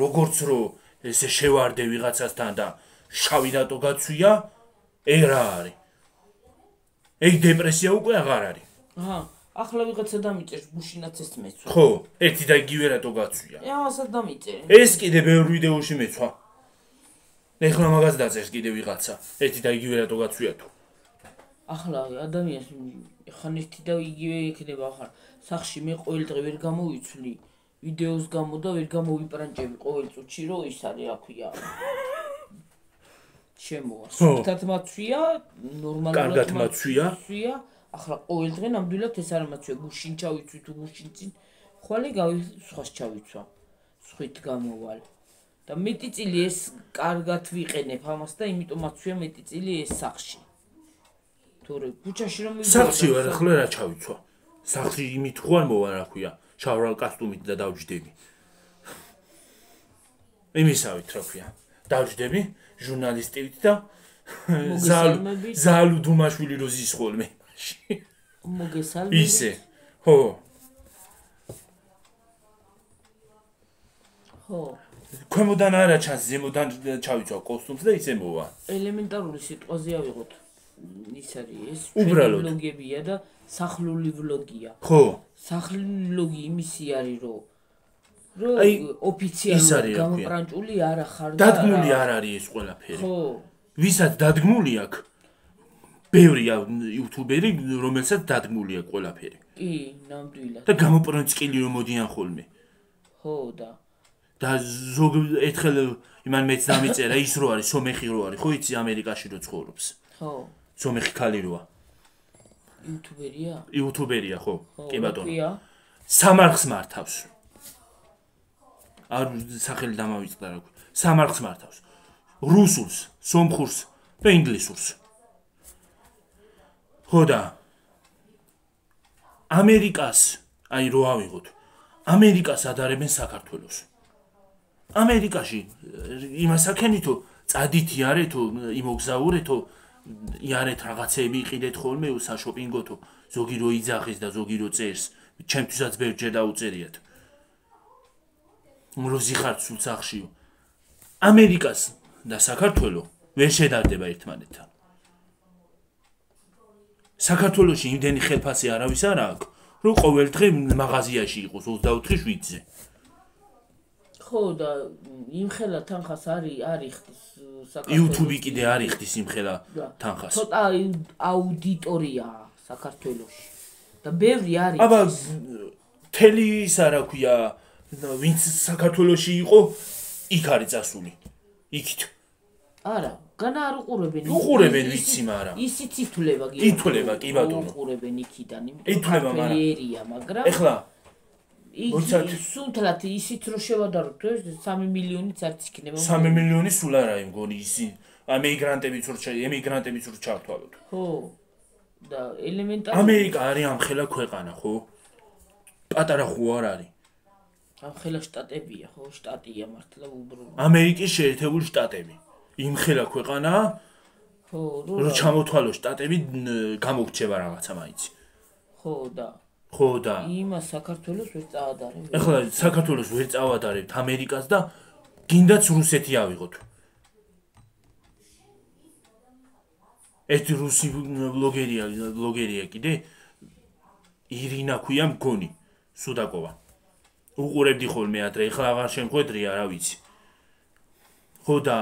როგორც რო ესე შევარდე ვიღაცასთან და შავი რატო გაცვია ეგ რა არის ეგ დეპრესია უკვე აღარ არის. აჰა ახლა ვიღაცა დამიწერს გუშინაც ეს მეცვა? ხო ერთი და იგივე რატო გაცვია? ეასაც დამიწერე ეს კიდე ბევრ ვიდეოში მეცვა. ეხლა მაგას დაწერს კიდე ვიღაცა. ერთი და იგივე რატო გაცვია თუ? ახლა ადამიანს ხან ერთი და იგივე იქნება ახლა. სახში მე ყოველ დღე ვერ გამოვიცვლი. ვიდეოს გამო და ვერ გამოვიპრანჭები ყოველ წუთში რომ ის არის რა ქვია შემოა სულთად მაცვია ნორმალურად კარგად მაცვია. მაცვია. ახლა ყოველ დღე ნამდვილად ეს არ მაცვია. გუშინ ჩავიცვი თუ გუშინ წინ ხვალე გავი სხვას ჩავიცვა. სხვით გამოვალ და მეტიწილი ეს კარგად ვიყენებ ამას და იმიტომ მაცვია მეტიწილი ეს სახში. თორე ქუჩაში რომ სახში ვარ ახლა რა ჩავიცვა? სახში იმით ხო არ მოვა რა ქვია შავრა კასტუმით და დავჯდები იმისავით რა ქვია დავჯდები ჟურნალისტივით და ზალ ზალუ დუმაშვილი რო ზის ხოლმე. მოგესალმებით. ისე. ხო ხო ქვემოდან არა ჩანს ზემოდან ჩავიცვა კოსტუმს და ისე მოვა ელემენტარული სიტყვაზე ავიღოთ ის არის ეს უბრალოდ. ვლოგებია და სახლული ვლოგია ხო. სახლული ვლოგი იმისი არის რომ რომ აი, ოფიციალურად გამოპრანჭული არა ხარ და დადგმული არ არის ეს ყველაფერი ხო ვისაც დადგმული აქვს ბევრია იუთუბერი, რომელსაც დადგმულია ყველაფერი. კი, ნამდვილად. და გამოპრინცკილი რომ მოდიან ხოლმე. ხო და და ზოგ ერთხელ იმან მეც დამიწერა ის რო არის სომეხი რო არის, ხო იცი ამერიკაში რო ცხოვრობს. ხო, სომეხი ქალი როა. იუთუბერია? იუთუბერია ხო? კი ბატონო. სამარხს მართავს. არ სახელი დამავიწყდა რა ქვია. სამარხს მართავს. რუსულს, სომხურს და ინგლისურს. ხო და ამერიკას, აი რო ავიღოთ. ამერიკას ადარებენ საქართველოს. ამერიკაში იმასაკენითო წადითი არეთო იმოგზაურეთო იარეთ რაღაცეები იყიდეთ ხოლმე საშოპინგოთო ზოგი რო იძახის და ზოგი რო წერს ჩემთვისაც ბევრჯერ დაუწერიათ როზი ხართ სულ სახშიო ამერიკას და საქართველო ვერ შედარდება ერთმანეთთან საქართველოში იმდენი ხელფასი არავის არ აქვს რომ ყოველ დღე მაღაზიაში იყოს 24-7-ზე ხო და იმ ხელა თანხას არის არის ხდის საქართველოს. YouTube-ი კიდე არის ხდის იმ ხელა და თანხას ცოტა აუდიტორია საქართველოში. და ბევრი არის. აბა თელი ის არა ქვია ვინც საქართველოში იყო იქ არის წასული იქით არა, განა არ უყურებენ. უყურებენ, ვიცი, მაგრამ. ისიც ითვლება კი. ითვლება, კი, ბატონო. უყურებენ იქიდან, იმიტომ ითვლება, მაგრამ. ქართველიერია, მაგრამ ეხლა იქ სულთლად ისიც რო შევადაროთ, ეს 3 მილიონიც არც იქნება. 3 მილიონი სულ არა იმგონი ისი ამიგრანტებიც რო ჩა ემიგრანტებიც რო ჩავთვალოთ ხო. და ელემენტარული ამერიკა არის ამ ხელა ქვეყანა ხო პატარა ხო არ არის ამ ხელა შტატებია, ხო, შტატია მართლა უბრალოდ. ამერიკის შეერთებული შტატები. იმ ხელა ქვეყანაა ხო, რო რო ჩამოთვალო შტატები გამოგრჩება რაღაცა მაინც. ხო და. ხო და. იმას საქართველოს ვერ წაადარებ. ეხლა საქართველოს ვერ წავადარებთ ამერიკას და გინდაც რუსეთი ავიღოთ. ერთი რუსი ბლოგერია ბლოგერია კიდე ირინა ქვია მგონი სუდაკოვა უყურებდი ხოლმე ადრე ეხლა აღარ შემხვედრი არა ვიცი ხო და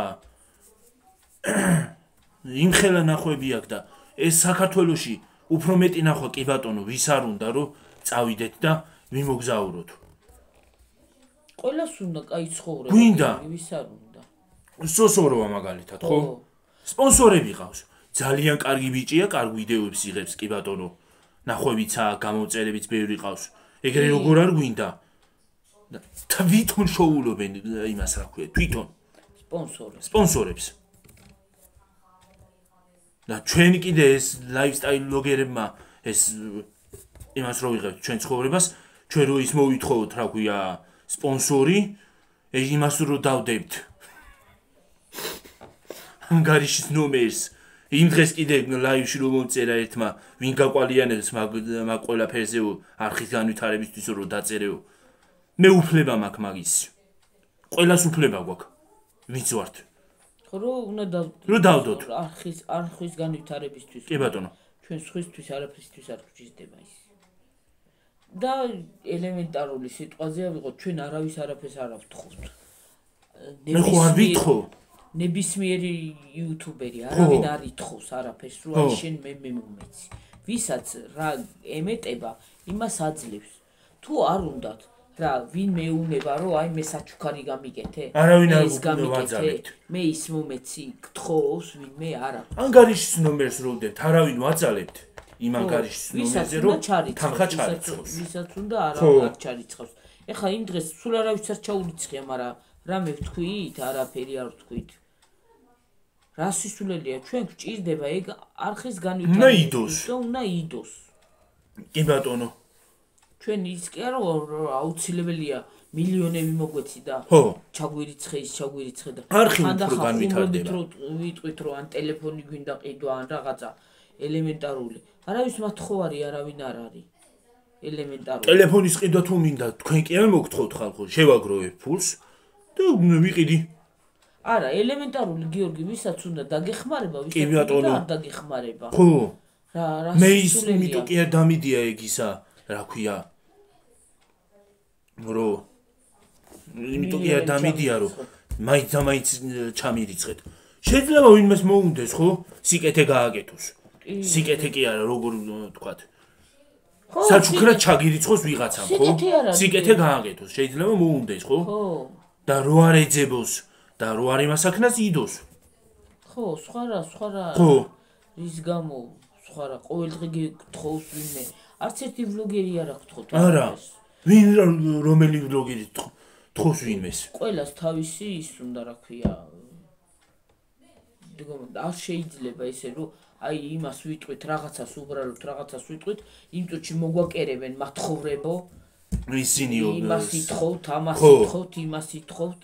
იმ ხელა ნახვები აქვს და ეს საქართველოში უფრო მეტი ნახვა კი ბატონო ვის არ უნდა რომ წავიდეთ და ვიმოგზაუროთ ყველას უნდა кай ცხოვრება. გვინდა. ვის არ უნდა. სოსოროა მაგალითად ხო სპონსორები ყავს ძალიან კარგი ბიჭია კარგ ვიდეოებს იღებს კი ბატონო ნახვებიცა გამოწერებიც ბევრი ყავს ეგრე როგორ არ გვინდა და თვითონ შოულობენ იმას რა ქვია თვითონ. სპონსორი. სპონსორებს. და ჩვენ კიდე ეს ლაიფსტაილ ბლოგერებმა ეს იმას რო ვიღებთ ჩვენ ცხოვრებას ჩვენ რო ის მოვითხოვოთ რა ქვია სპონსორი ეს იმას რო დავდებთ. ანგარიშის ნომერს. იმ დღეს კიდე ლაივში რომ მომწერა ერთმა ვინ გაყვალიანებს მაგ მაგ ყველაფერზე არხის განვითარებისთვის რო დაწერეო მე უფლება მაქვს მაგის ყველას უფლება გვაქვს ვინც ვართ ხო რო უნდა და რო დავდოთ. არხის არხის განვითარებისთვის. კი ბატონო ჩვენ სხვისთვის არაფრისთვის არ გვჭირდება ის. და ელემენტარული სიტყვაზე ავიღოთ, ჩვენ არავის არაფერს არ ავთხოვთ. მე ხო არ ვითხოვ ნებისმიერი იუთუბერი არავინ არ ითხოვს არაფერს, რომ აი შენ მე მე მომეცი. ვისაც რა ემეტება, იმას აძლევს. თუ არ უნდათ რა ვინ მეუნება რომ აი მე საჩუქარი გამიგეთე არავინ არ ეს გ- გამიგეთე, ვაძალებთ. მე ის მომეცი გთხოვს ვინმე არა. ანგარიშის ნომერს რო ვდებთ არავინ ვაძალებთ იმ ანგარიშის ნომერზე რომ თანხა ჩარიცხოს. ვისაც უნდა არა არ ჩარიცხოს. ეხლა იმ დღეს სულ არავის არ ჩაურიცხია მაგრამ რა მე ვთქვით არაფერი არ ვთქვით. რა სისულელია? ჩვენ გვჭირდება ეგ არხის განვითარება უნდა იდოს. და უნდა იდოს. კი ბატონო ჩვენ ის კი არა აუცილებელია მილიონები მოგვეცი და ჩაგვირიცხე ის ჩაგვირიცხე და არხი უფრო განვითარდება. ვიტყვით რომ ან ტელეფონი გვინდა ყიდვა ან რაღაცა ელემენტარული. არავის მათხოვარი არავინ არ არის. ელემენტარული. ტელეფონის ყიდვა თუ მინდა თქვენ კი არ მოგთხოვთ ხალხო შევაგროვებ ფულს და ვიყიდი არა ელემენტარული გიორგი ვისაც უნდა დაგეხმარება ვისაც უნდა არ დაგეხმარება. ხო. რა რა მე ის მიტო კი არ დამიდია ეგ ისა რა ქვია რო იმიტომ კი არ დამიდია რომ მაინც და მაინც ჩამირიცხეთ შეიძლება ვინმეს მოუნდეს ხო სიკეთე გააკეთოს სიკეთე კი არა, როგორ თქვათ. ხო, საჩუქრად ჩაგირიცხოს ვიღაცამ, ხო? სიკეთე გააკეთოს, შეიძლება მოუნდეს, ხო? ხო. და რო არ ეძებოს და რო არ იმასაქნას იდოს. ხო, სხვა რა, სხვა რა. ხო. რის გამო სხვა რა, ყოველდღე გთხოვს ვინმე. არც ერთი ვლოგერი არ აქვს არა. ვინ რომელი თქ- თხოვს ვინმეს? ყველას თავისი ის უნდა რა ქვია. დგომ არ შეიძლება ესე რომ აი იმას ვიტყვით რაღაცას უბრალოდ რაღაცას ვიტყვით, იმ წუთში მოგვაკერებენ მათხოვრებო, ისინი იმას ითხოვთ, ამას ხო. ითხოვთ, იმას ითხოვთ.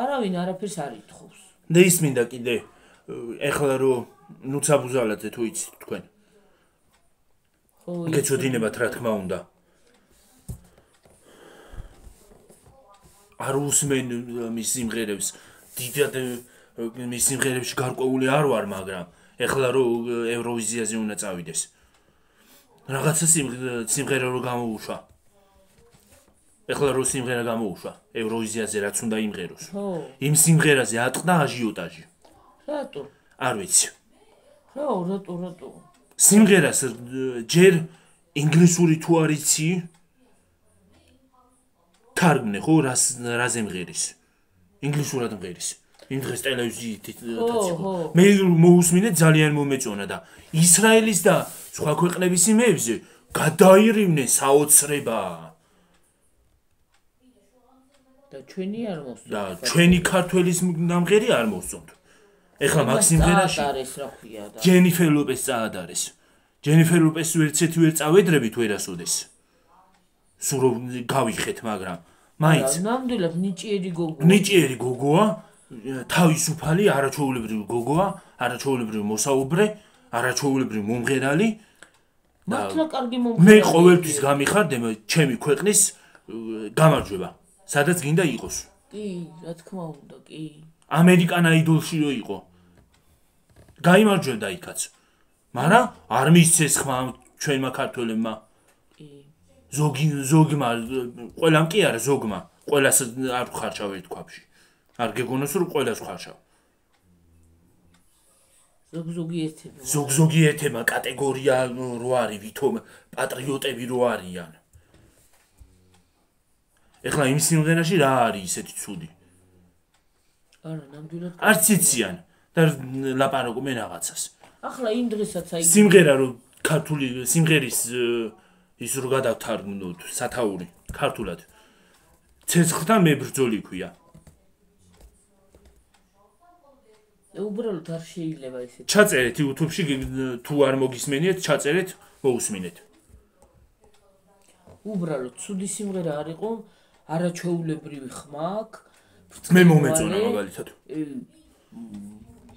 არავინ არაფერს არ ითხოვს. და ის მინდა კიდე ეხლა რომ ნუცაბუზალაძე თუ იცით თქვენ. ხო, გეცოდინებათ რა თქმა უნდა. არ უსმენ მის სიმღერებს. დიდად მის სიმღერებში გარკვეული არ ვარ, მაგრამ ეხლა რო ევროვიზიაზე უნდა წავიდეს. რაღაცა სიმღერა რო გამოუშვა. ეხლა რო სიმღერა გამოუშვა ევროვიზიაზე რაც უნდა იმღეროს. ხო. იმ სიმღერაზე ატყდა აჟიოტაჟი. რატო? არ ვიცი. რა, რატო, რატო? სიმღერას ჯერ ინგლისური თუ არიცი, თარგმნე ხო რას რაზე მღერის ინგლისურად მღერის იმ დღეს ტელევიზიით მე მოусმინე ძალიან მომეწონა და ისრაელის და სხვა ქვეყნების იმეებზე გადაირივნე საოცრება და ჩვენი არ მოსწონთ. და ჩვენი ქართველის ნამღერი არ მოსწონთ ეხლა მაგ სიმღერაში არის რა ქვია და ჯენიფერ ლოპეს წაადარეს. ჯენიფერ ლოპეს ვერცეთი ვერ წავედრებით ვერასოდეს. სულ რომ გავიხეთ, მაგრამ მაინც ნამდვილად ნიჭიერი გოგო. ნიჭიერი გოგოა, თავისუფალი, არაჩვეულებრივი გოგოა, არაჩვეულებრივი მოსაუბრე, არაჩვეულებრივი მომღერალი. მართლა კარგი მე მომღერალი. ყოველთვის გამიხარდე მე- ჩემი ქვეყნის გამარჯვება. სადაც გინდა იყოს. კი, რა თქმა უნდა, კი. ამერიკან აიდოლში რო იყო. გაიმარჯვებდა იქაც. მაგრამ არ მისცეს ხმა ჩვენმა ქართველებმა. ზოგი ზოგმა ყველამ კი არა ზოგმა. ყველას არ ხარჩავ ერთ ქვაბში. არ გეგონოს რომ ყველას ხარჩავ. ზოგ-ზოგი ერთება. ზოგ-ზოგი ერთება კატეგორია რო არის ვითომ პატრიოტები რო არიან. ეხლა იმ სიმღერაში რა არის ისეთი ცუდი? არა, ნამდვილად. არც იციან და ლაპარაკობ მე რაღაცას. ახლა იმ დღესაც აი სიმღერა რო ქართული სიმღერის ის რო გადავთარგმნოთ სათაური ქართულად ცეცხლთან მებრძოლი ქვია უბრალოდ არ შეიძლება ესე. ჩაწერეთ YouTube-ში თუ არ მოგისმენიათ ჩაწერეთ მოусმინეთ უბრალოდ ცუდი სიმღერა არ იყო, არაჩვეულებრივი ხმა აქვს. მე მომეწონა მაგალითად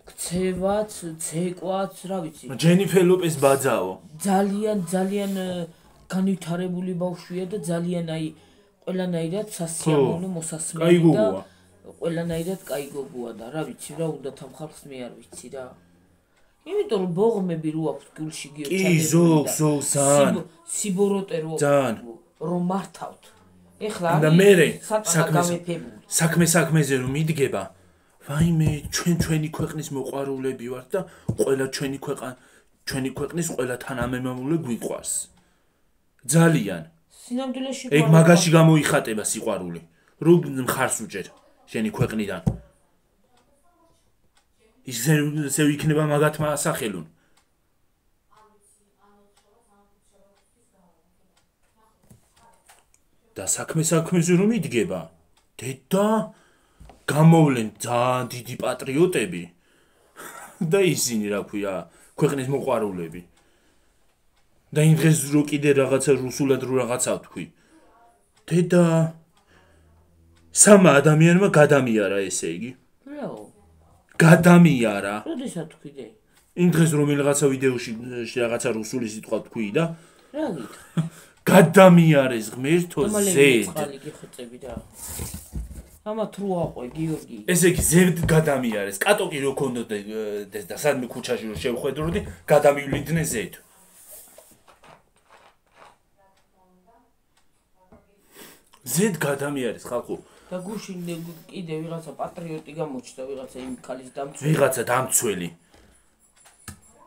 ქცევაც, ცეკვაც, რა ვიცი. ჯენიფერ ლოპეს ბაძაო ძალიან ძალიან განვითარებული ბავშვია და ძალიან აი ყველანაირად სასიამოვნო კაი მოსასმენი და ყველანაირად კაი გოგოა და რა ვიცი რა უნდა თან ხალხს მე არ ვიცი რა. იმიტომ რომ ბოღმები რო აქვს გულში კი გიოჩადებული ზოგ და ზოგ ძალიან სიბო- სიბოროტე რო ძალიან. რომ მართავთ. ეხლა და მერე საქმე საქმე საქმეზე რომ მიდგება ვაიმე ჩვენ ჩვენი ქვეყნის მოყვარულები ვართ და ყველა ჩვენი ქვეყან ჩვენი ქვეყნის ყველა თანამემამულე გვიყვარს ძალიან. სინამდვილეში ეგ მაგაში გამოიხატება სიყვარული. რო მხარს უჭერ შენი ქვეყნიდან? ისე ისე იქნება მაგათმა ასახელონ და საქმე საქმეზე რომ იდგება? დედა! გამოვლენ ძალიან დიდი პატრიოტები. და ისინი რა ქვია ქვეყნის მოყვარულები და იმ დღეს რო კიდე რაღაცა რუსულად რო რაღაცა თქვი დედა სამა ადამიანმა გადამიარა ესე იგი რაო? გადამიარა როდესაც თქვიდე? იმ დღეს რომ რაღაცა ვიდეოში რაღაცა რუსული სიტყვა თქვი და რა გითხრა? გადამიარეს ღმერთო ზედ რა. ამათ რო აყვე გიორგი. ესე იგი ზედ გადამიარეს კატოკი რო ქონდოდეს და სადმე ქუჩაში რო შევხვედროდი გადამივლიდნენ ზედ ზედ გადამიარეს ხალხო. და გუში კიდე ვიღაცა პატრიოტი გამოჩნდა ვიღაცა იმ ქალის დამცველი. ვიღაცა დამცველი.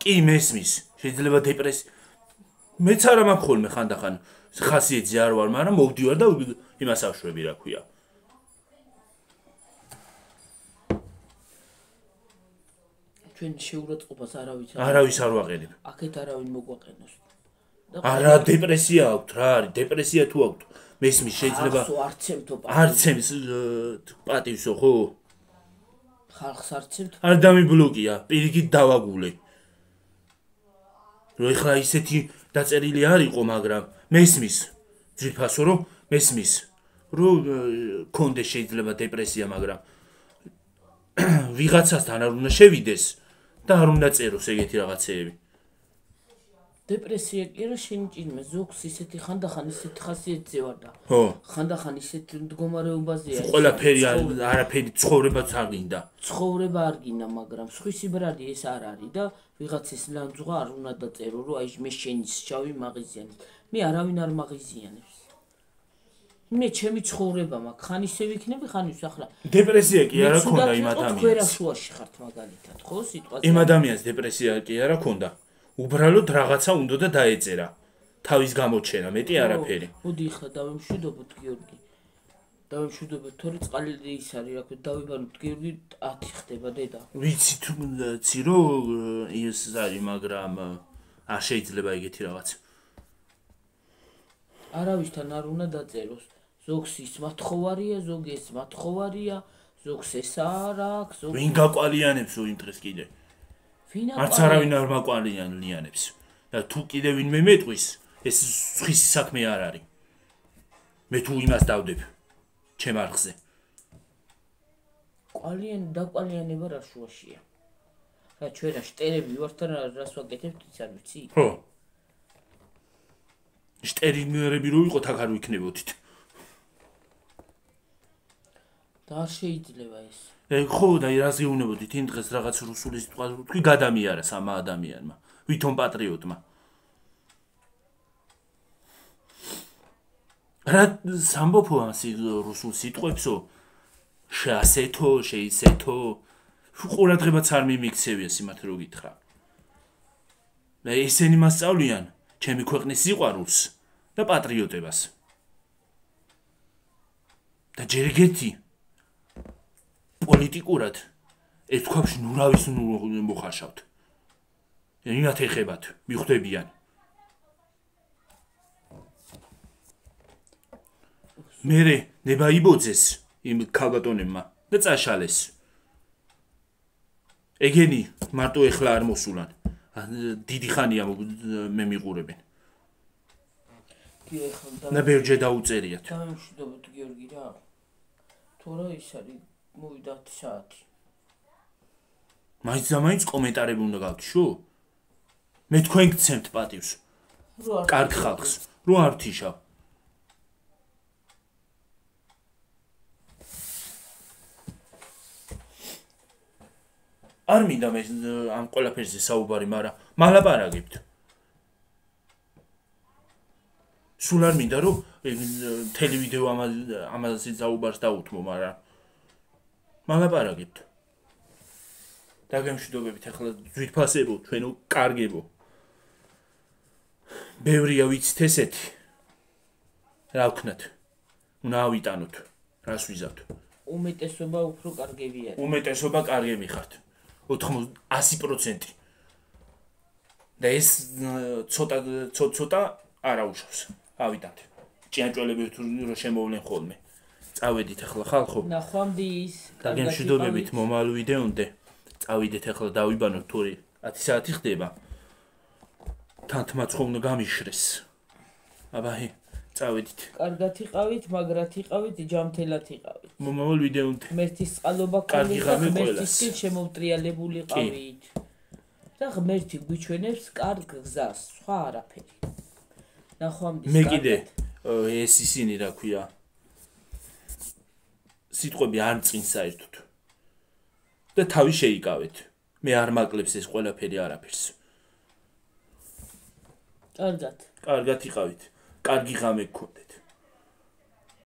კი მესმის შეიძლება დეპრესი მეც არა მაქვს ხოლმე ხანდახან ხასიათზე არ ვარ მაგრამ მოვდივარ და იმას აშვები რა ქვია. ჩვენ შეურაცხყოფას არავის არავის არ ვაყენებ აქეთ არავინ მოგვაყენოს არა დეპრესია აქვს რა არის? დეპრესია თუ აქვს მესმის შეიძლება არცემთო არცემს პატივსო ხო? ხალხს არცემთ არ დამიბლოკია პირიქით დავაგულე. რო ეხლა ისეთი დაწერილი არ იყო მაგრამ მესმის ძვირფასო რომ მესმის რო კონდე შეიძლება დეპრესია მაგრამ ვიღაცასთან არ უნდა შევიდეს და არ უნდა წეროს ეგეთი რაღაცეები დეპრესია კი რა შენჭინმე ზოგს ისეთი ხანდახან ისეთი ხასიათზე ვარ და ხო. ხანდახან ისეთ მდგომარეობაზეა. ყველაფერი არ- არაფერი ცხოვრებაც არ გინდა. ცხოვრება არ გინდა მაგრამ სხვისი ბრალი ეს არ არის და ვიღაცის ლანძღვა არ უნდა დაწერო რომ აი მე შენი შავი მაღიზიანის მე არავინ არ მაღიზიანებს. მე ჩემი ცხოვრება მაქვს. ხან ისე ვიქნები ხან ის ახლა დეპრესია კი არა ქონდა იმ ადამიანს შუაში ხართ მაგალითად ხო სიტყვაზე? იმ ადამიანს დეპრესია კი არა ქონდა უბრალოდ რაღაცა უნდა და დაეწერა. თავის გამოჩენა მეტი არაფერი. მოდი ახლა დავემშვიდობოთ გიორგი. დავემშვიდობოთ თორე წყალი ის არის რა ქვია დავიბანოთ გიორგი 10 ხდება დედა. ვიცი თუ ცი რომ ის არის მაგრამ არ შეიძლება ეგეთი რაღაც. არავისთან არ უნდა დაწეროს. ზოგს ის მათხოვარია ზოგი ეს მათხოვარია ზოგს ეს არ აქვს ზოგი ვინ გაკვალიანებსო იმ დღეს კიდე არც არავინ არ მაკვალიანებს და თუ კიდე ვინმე მეტყვის ეს ხის საქმე არ არის. მე თუ იმას დავდებ ჩემ არხზე. კვალიან დაკვალიანება რა შუაშია? რა ჩვენ რა შტერები ვართ და რა- რას ვაკეთებთ ის არ ვიცი ხო შტერინგერები რო იყოთ აქ არ ვიქნებოდით და არ შეიძლება ეს. ე ხო და რას გეუბნებოდით იმ დღეს რაღაც რუსული სიტყვა თქვი გადამიარა სამა ადამიანმა ვითომ პატრიოტმა. რა სამბოფო ამას რუსულ სიტყვებსო? შეასეთო შეისეთო? ყურადღებაც არ მიმიქცევია სიმათ რო გითხრა. მე ისინი მასწავლიან ჩემი ქვეყნის სიყვარულს და პატრიოტებას. და ჯერ ეგეთი პოლიტიკურად ეს თქვაში ნურავის ნუ მოხარშავთ. ენათ ეხებათ, მიხვდებიან. მერე ნება იბოძეს იმ ქალბატონებმა და წაშალეს. ეგენი მარტო ეხლა არ მოსულან. დიდი ხანია მე მიყურებენ. კი ახლა და ბევრჯერ დაუწერიათ. დავემშვიდობოთ გიორგი რა თორე ის არის მოვიდა 10 საათი მაინც და მაინც კომენტარები უნდა გავთიშო? მე თქვენ გცემთ პატივს. რო არ კარგ ხალხს, რო არ ვთიშავ. არ მინდა მე ამ ყველაფერზე საუბარი, მაგრამ მალაპარაგებთ. სულ არ მინდა რომ მთელი ვიდეო ამაზე ამაზე საუბარს დაუთმო, მაგრამ მალაპარაგებთ. დაგემშვიდობებით ახლა ძვირფასებო, ჩვენო კარგებო. ბევრია ვიცით ესეთი. რა ვქნათ? უნდა ავიტანოთ. რას ვიზავთ? უმეტესობა უფრო კარგები არის უმეტესობა კარგები ხართ. 80 100%. და ეს ცოტა ცოტა ცოტა არაუშავს. ავიტანთ. ჭიანჭველები თუ შემოვლენ ხოლმე. წავედით ახლა ხალხო. ნახვამდის დაგემშვიდობებით მომავალ ვიდეომდე. წავიდეთ ახლა დავიბანოთ თორე 10 საათი ხდება. თანთმაც ხომ უნდა გამიშრეს. აბაი, წავედით. კარგად იყავით მაგრად იყავით ჯამთელად იყავით მომავალ ვიდეომდე. ღმერთის წყალობა კარგი ღამე ყველას. წინ შემოვტრიალებული ყავით და ღმერთი გვიჩვენებს კარგ გზას სხვა არაფერი ნახვამდის მე კიდე ეს ისინი რა ქვია სიტყვები არ წინ საერთოდ. და თავი შეიკავეთ. მე არ მაკლებს ეს ყველაფერი არაფერს. კარგად. კარგად იყავით. კარგი ღამე გქონდეთ